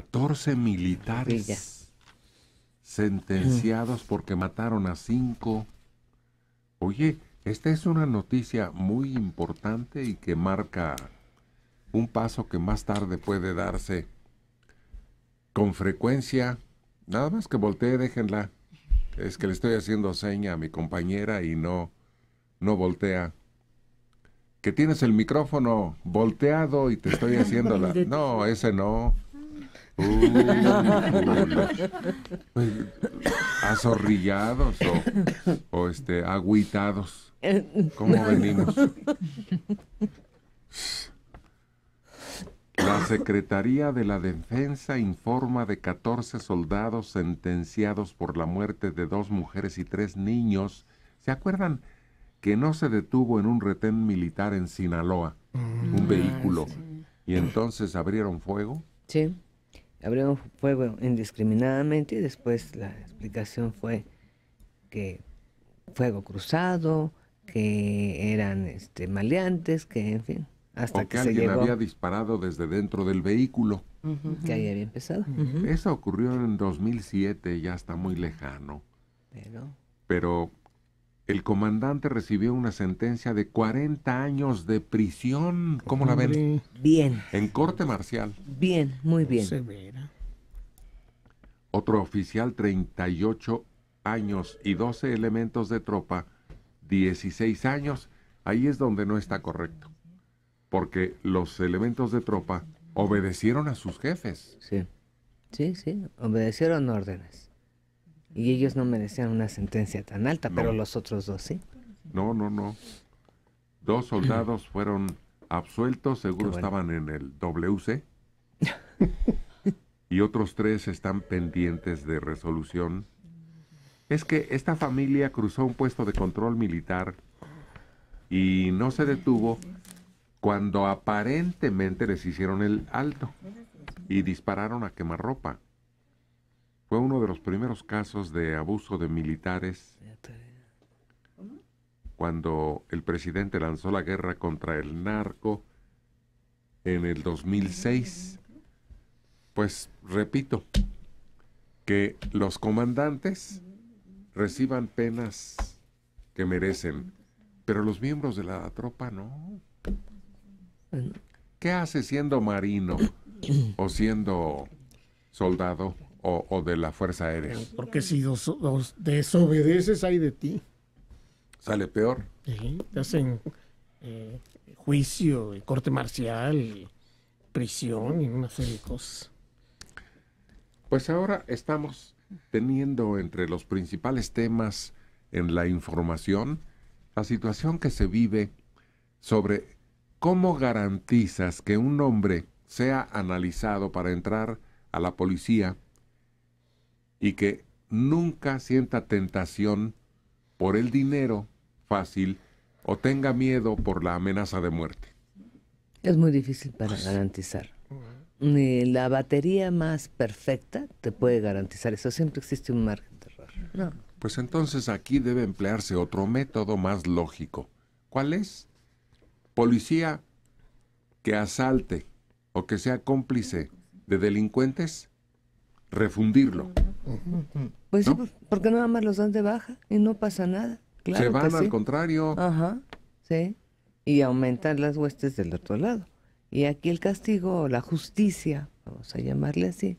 14 militares sentenciados porque mataron a cinco. Oye, esta es una noticia muy importante y que marca un paso que más tarde puede darse con frecuencia. Nada más que voltee, déjenla. Es que le estoy haciendo seña a mi compañera y no, no voltea. Que tienes el micrófono volteado y te estoy haciendo la... No, ese no. Uh, azorrillados o, o este, agüitados. ¿Cómo venimos? La Secretaría de la Defensa informa de 14 soldados sentenciados por la muerte de dos mujeres y tres niños. ¿Se acuerdan que no se detuvo en un retén militar en Sinaloa, un Mm. vehículo, y entonces abrieron fuego? Sí, abrieron fuego indiscriminadamente y después la explicación fue que fuego cruzado, que eran este, maleantes, que en fin, hasta o que que se alguien llegó había disparado desde dentro del vehículo. que ahí había empezado. Eso ocurrió en 2007, ya está muy lejano. Pero Pero el comandante recibió una sentencia de 40 años de prisión. ¿Cómo la ven? Bien, En corte marcial. bien, muy bien. Severa. Otro oficial, 38 años y 12 elementos de tropa, 16 años. Ahí es donde no está correcto. Porque los elementos de tropa obedecieron a sus jefes. Sí, sí, sí, obedecieron órdenes. Y ellos no merecían una sentencia tan alta, pero los otros dos sí. No, no, no. Dos soldados fueron absueltos, seguro bueno. estaban en el WC. y otros tres están pendientes de resolución. Es que esta familia cruzó un puesto de control militar y no se detuvo cuando aparentemente les hicieron el alto y dispararon a quemarropa. Fue uno de los primeros casos de abuso de militares cuando el presidente lanzó la guerra contra el narco en el 2006. Pues repito, que los comandantes reciban penas que merecen, pero los miembros de la tropa no. ¿Qué hace siendo marino o siendo soldado o, o de la Fuerza Aérea? Porque si dos, dos desobedeces hay de ti. Sale peor. Sí, Te hacen eh, juicio, y corte marcial, y prisión y una serie de cosas. Pues ahora estamos teniendo entre los principales temas en la información la situación que se vive sobre cómo garantizas que un hombre sea analizado para entrar a la policía y que nunca sienta tentación por el dinero fácil o tenga miedo por la amenaza de muerte. Es muy difícil para garantizar. Ni la batería más perfecta te puede garantizar eso. Siempre existe un margen de error. No. Pues entonces aquí debe emplearse otro método más lógico. ¿Cuál es? Policía que asalte o que sea cómplice de delincuentes, refundirlo. Pues sí, ¿No? por- porque nada más los dan de baja y no pasa nada. Claro Se van al sí. contrario. Ajá, sí. Y aumentan las huestes del otro lado. Y aquí el castigo o la justicia, vamos a llamarle así,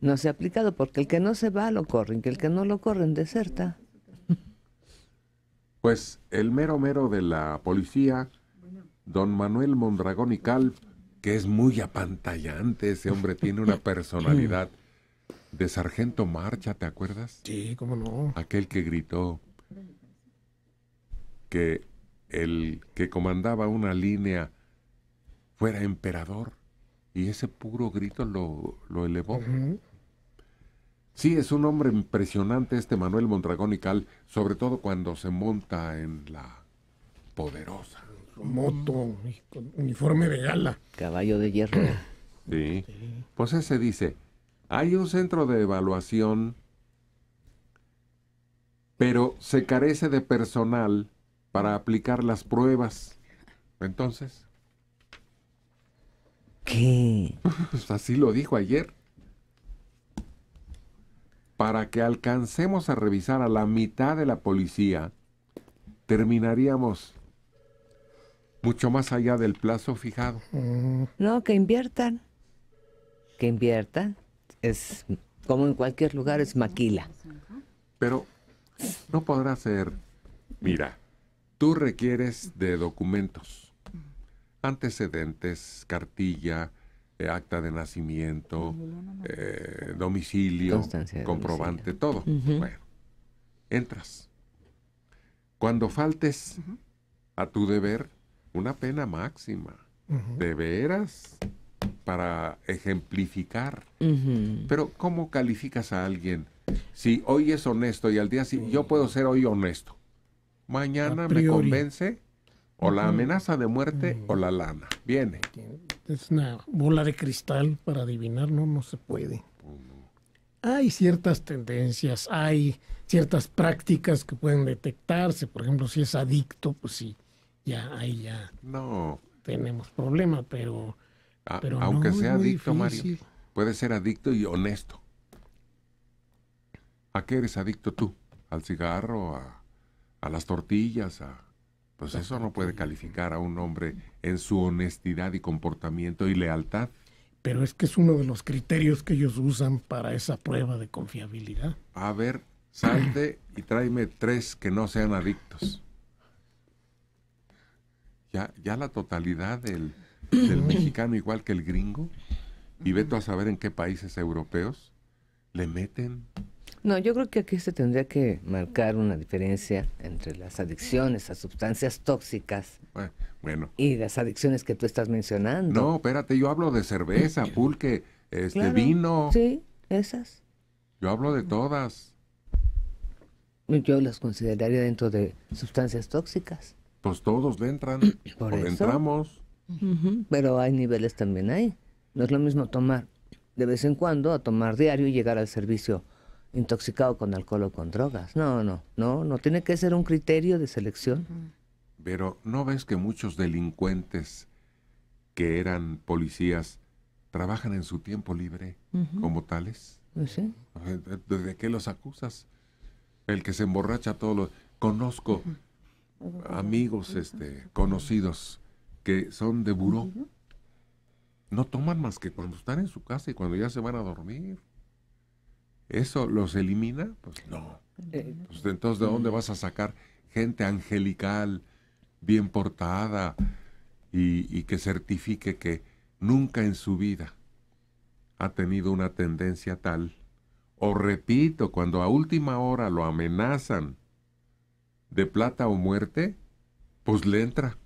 no se ha aplicado porque el que no se va lo corren, que el que no lo corren deserta. Pues el mero mero de la policía, don Manuel Mondragón y Cal, que es muy apantallante, ese hombre tiene una personalidad de sargento marcha, ¿te acuerdas? Sí, cómo no. aquel que gritó que el que comandaba una línea fuera emperador y ese puro grito lo, lo elevó. Sí, es un hombre impresionante este Manuel Mondragón y Cal, sobre todo cuando se monta en la poderosa. Su moto, y con uniforme de gala. Caballo de hierro. Sí. Pues ese dice, hay un centro de evaluación, pero se carece de personal para aplicar las pruebas. Entonces, ¿Qué? pues así lo dijo ayer. para que alcancemos a revisar a la mitad de la policía, terminaríamos mucho más allá del plazo fijado. No, que inviertan. Que inviertan. Es como en cualquier lugar, es maquila. Pero no podrá ser. Mira, tú requieres de documentos, antecedentes, cartilla, eh, acta de nacimiento, eh, domicilio, de comprobante, domicilio. todo. Bueno, entras. Cuando faltes a tu deber, una pena máxima. De veras, para ejemplificar. Pero ¿cómo calificas a alguien? Si hoy es honesto y al día siguiente yo puedo ser hoy honesto. Mañana me convence o la amenaza de muerte o la lana. Viene. Es una bola de cristal para adivinar, no, no se puede. Hay ciertas tendencias, hay ciertas prácticas que pueden detectarse. Por ejemplo, si es adicto, pues sí, ya ahí ya No. tenemos problema, pero, a- pero aunque no, sea adicto, Mario, puede ser adicto y honesto. ¿A qué eres adicto tú? ¿Al cigarro? ¿A, a las tortillas? A... Pues eso no puede calificar a un hombre en su honestidad y comportamiento y lealtad. Pero es que es uno de los criterios que ellos usan para esa prueba de confiabilidad. A ver, salte y tráeme tres que no sean adictos. Ya, ya la totalidad del, del mexicano, igual que el gringo, y veto a saber en qué países europeos, le meten. No, yo creo que aquí se tendría que marcar una diferencia entre las adicciones a sustancias tóxicas Bueno, Bueno, y las adicciones que tú estás mencionando. no, espérate, yo hablo de cerveza, pulque, este Claro, vino, Sí, esas. yo hablo de todas. Yo las consideraría dentro de sustancias tóxicas. Pues todos le entran, Por o eso. entramos. Pero hay niveles también ahí. No es lo mismo tomar de vez en cuando a tomar diario y llegar al servicio intoxicado con alcohol o con drogas. No, no, no, no tiene que ser un criterio de selección. Pero ¿no ves que muchos delincuentes que eran policías trabajan en su tiempo libre como tales? Pues sí. O sea, ¿De, de qué los acusas? El que se emborracha todos los... Conozco amigos este, conocidos que son de buró. No toman más que cuando están en su casa y cuando ya se van a dormir. ¿Eso los elimina? Pues no. Eh, Pues entonces, ¿de dónde vas a sacar gente angelical, bien portada y, y que certifique que nunca en su vida ha tenido una tendencia tal? O repito, cuando a última hora lo amenazan de plata o muerte, pues le entra.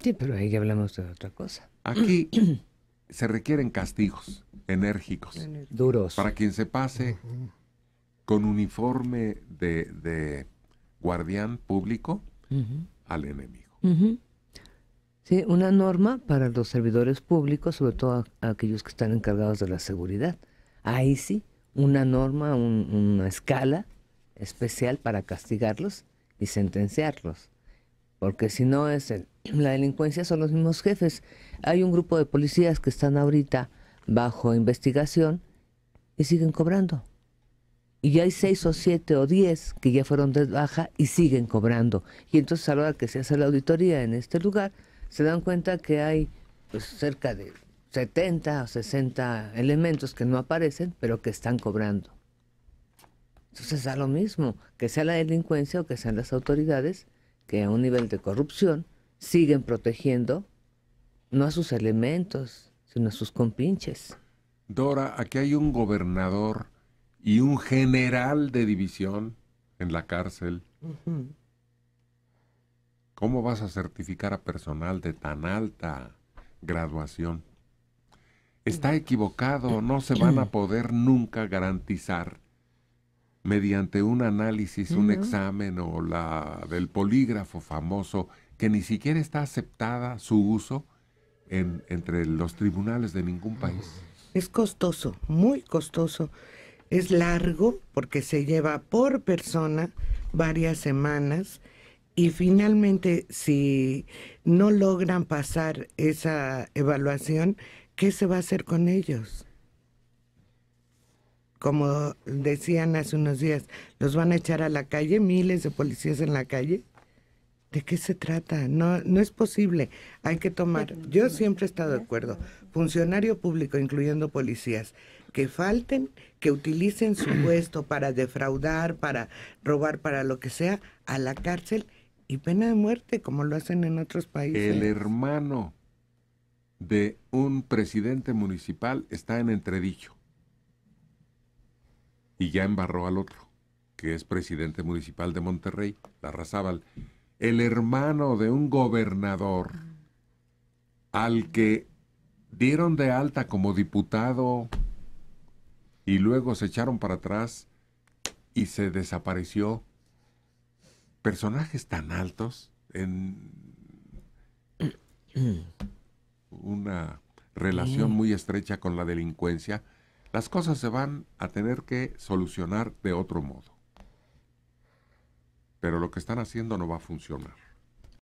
Sí, pero ahí ya hablamos de otra cosa. Aquí se requieren castigos enérgicos Duros. para quien se pase con uniforme de, de guardián público al enemigo. Sí, una norma para los servidores públicos, sobre todo a- aquellos que están encargados de la seguridad. Ahí sí, una norma, un- una escala especial para castigarlos y sentenciarlos. Porque si no es el- la delincuencia, son los mismos jefes. Hay un grupo de policías que están ahorita bajo investigación y siguen cobrando. Y ya hay seis o siete o diez que ya fueron de baja y siguen cobrando. Y entonces a la hora que se hace la auditoría en este lugar, se dan cuenta que hay pues, cerca de 70 o 60 elementos que no aparecen, pero que están cobrando. Entonces da lo mismo, que sea la delincuencia o que sean las autoridades, que a un nivel de corrupción siguen protegiendo no a sus elementos, sino a sus compinches. Dora, aquí hay un gobernador y un general de división en la cárcel. ¿Cómo vas a certificar a personal de tan alta graduación? Está equivocado, no se van a poder nunca garantizar mediante un análisis, un examen o la del polígrafo famoso, que ni siquiera está aceptada su uso en, entre los tribunales de ningún país. Es costoso, muy costoso. Es largo porque se lleva por persona varias semanas y finalmente si no logran pasar esa evaluación, ¿qué se va a hacer con ellos? como decían hace unos días, los van a echar a la calle, miles de policías en la calle. ¿De qué se trata? No, no es posible. Hay que tomar, yo siempre he estado de acuerdo, funcionario público, incluyendo policías, que falten, que utilicen su puesto para defraudar, para robar, para lo que sea, a la cárcel y pena de muerte, como lo hacen en otros países. El hermano de un presidente municipal está en entredicho y ya embarró al otro, que es presidente municipal de Monterrey, la Razábal el hermano de un gobernador al que dieron de alta como diputado y luego se echaron para atrás y se desapareció. Personajes tan altos en una relación muy estrecha con la delincuencia, las cosas se van a tener que solucionar de otro modo pero lo que están haciendo no va a funcionar.